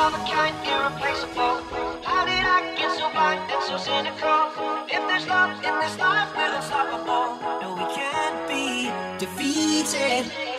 of a kind, irreplaceable. How did I get so blind and so cynical? If there's love in this life, we're unstoppable. No, we can't be defeated.